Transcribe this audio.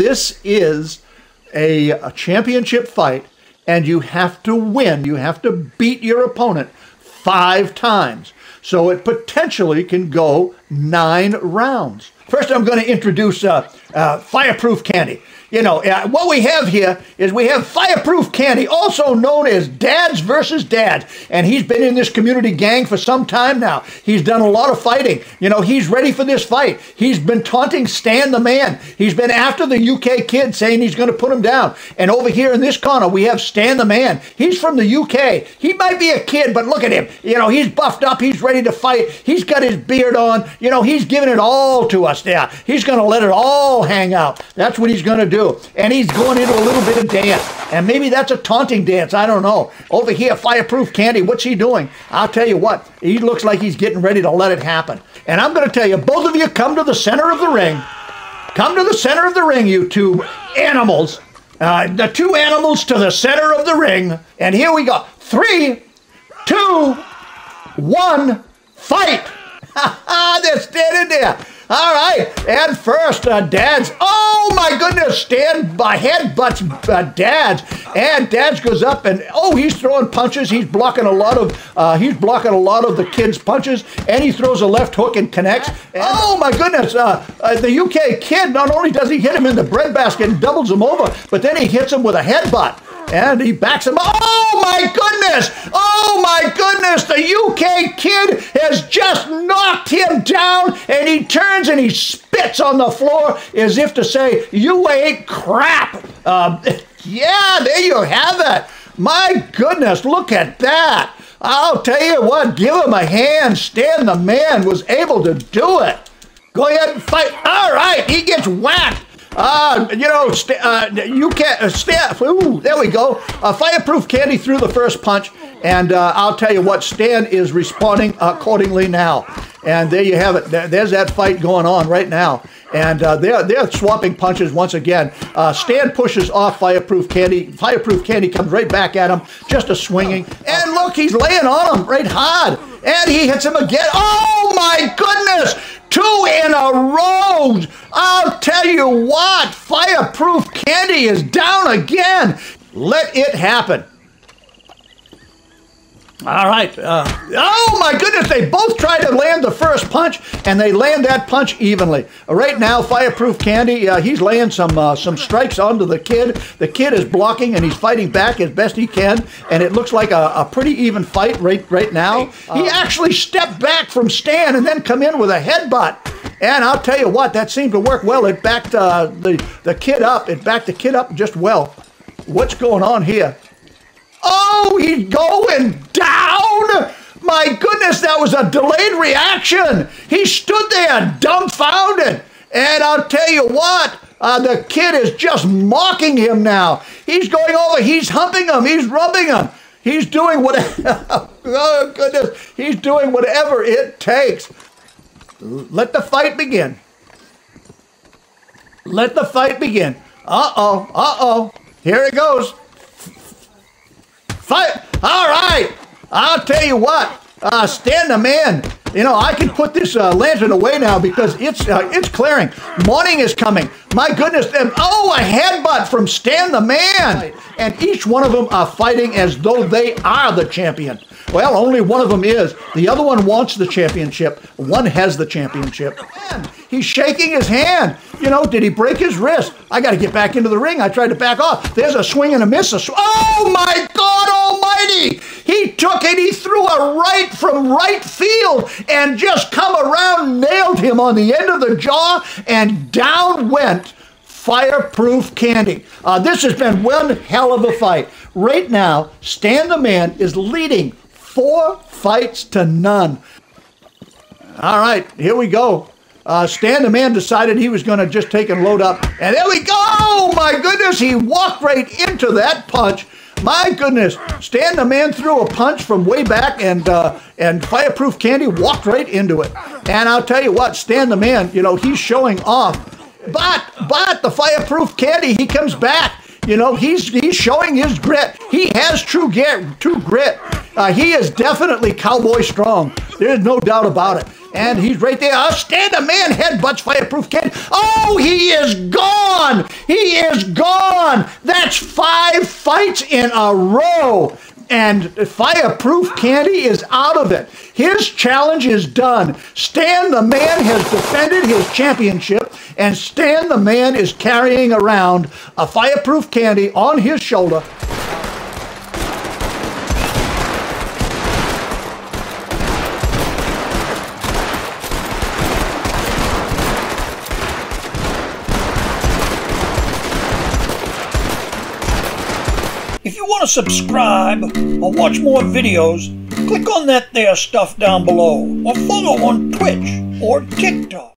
this is a, a championship fight, and you have to win. You have to beat your opponent five times. So it potentially can go nine rounds. First, I'm going to introduce uh, uh, Fireproof Candy you know, uh, what we have here is we have Fireproof Candy, also known as Dads versus Dads. And he's been in this community gang for some time now. He's done a lot of fighting. You know, he's ready for this fight. He's been taunting Stan the man. He's been after the UK kid saying he's going to put him down. And over here in this corner, we have Stan the man. He's from the UK. He might be a kid, but look at him. You know, he's buffed up. He's ready to fight. He's got his beard on. You know, he's giving it all to us there. He's going to let it all hang out. That's what he's going to do do. And he's going into a little bit of dance. And maybe that's a taunting dance. I don't know. Over here, Fireproof Candy, what's he doing? I'll tell you what, he looks like he's getting ready to let it happen. And I'm going to tell you, both of you come to the center of the ring. Come to the center of the ring, you two animals. Uh, the two animals to the center of the ring. And here we go. Three, two, one, fight. They're standing there. All right, and first, uh, Dads. Oh my goodness, Stan by headbutts uh, Dads, and Dads goes up and oh, he's throwing punches. He's blocking a lot of uh, he's blocking a lot of the kids' punches, and he throws a left hook and connects. And, oh my goodness, uh, uh, the UK kid not only does he hit him in the breadbasket and doubles him over, but then he hits him with a headbutt and he backs him. Oh my goodness! Oh goodness! The UK kid has just knocked him down, and he turns and he spits on the floor as if to say, "You ain't crap." Um, yeah, there you have it. My goodness, look at that! I'll tell you what, give him a hand. Stan the man was able to do it. Go ahead and fight. All right, he gets whacked. Uh, you know, uh, you can't, uh, Stan, ooh, there we go. Uh, fireproof Candy threw the first punch, and uh, I'll tell you what, Stan is responding accordingly now. And there you have it. There's that fight going on right now. And uh, they're, they're swapping punches once again. Uh, Stan pushes off Fireproof Candy. Fireproof Candy comes right back at him, just a swinging. And look, he's laying on him right hard. And he hits him again. Oh my goodness! Two in a row. I'll tell you what, Fireproof Candy is down again. Let it happen. All right. Uh, oh my goodness! They both try to land the first punch, and they land that punch evenly. Uh, right now, Fireproof Candy, uh, he's laying some uh, some strikes onto the kid. The kid is blocking, and he's fighting back as best he can. And it looks like a, a pretty even fight right right now. he actually stepped back from Stan and then come in with a headbutt. And I'll tell you what, that seemed to work well. It backed uh, the the kid up. It backed the kid up just well. What's going on here? Oh, he's going down. My goodness, that was a delayed reaction. He stood there dumbfounded. And I'll tell you what, uh, the kid is just mocking him now. He's going over, he's humping him, he's rubbing him. He's doing whatever, oh goodness, he's doing whatever it takes. Let the fight begin. Let the fight begin. Uh oh, uh oh. Here it goes. Fight. All right. I'll tell you what. Uh, Stan the man. You know, I can put this uh, lantern away now because it's uh, it's clearing. Morning is coming. My goodness. And, oh, a headbutt from Stan the man. And each one of them are fighting as though they are the champion. Well, only one of them is. The other one wants the championship. One has the championship. He's shaking his hand. You know, did he break his wrist? I got to get back into the ring. I tried to back off. There's a swing and a miss. A sw- oh my God Almighty! Took it. He threw a right from right field and just come around, nailed him on the end of the jaw, and down went fireproof candy. Uh, this has been one hell of a fight. Right now, Stan the Man is leading Four fights to none. All right, here we go. Uh, Stan the man decided he was going to just take and load up. And there we go! My goodness, he walked right into that punch. My goodness, Stan the man threw a punch from way back, and uh, and Fireproof Candy walked right into it. And I'll tell you what, Stan the man, you know, he's showing off. But but the Fireproof Candy, he comes back. You know, he's he's showing his grit. He has true grit, true grit. Uh, he is definitely cowboy strong. There's no doubt about it. And he's right there. Uh, Stan the man headbutts fireproof candy. Oh, he is gone. He is gone. That's five fights in a row and Fireproof Candy is out of it. His challenge is done. Stan the Man has defended his championship, and Stan the Man is carrying around a Fireproof Candy on his shoulder. If you want to subscribe or watch more videos, click on that there stuff down below or follow on Twitch or TikTok.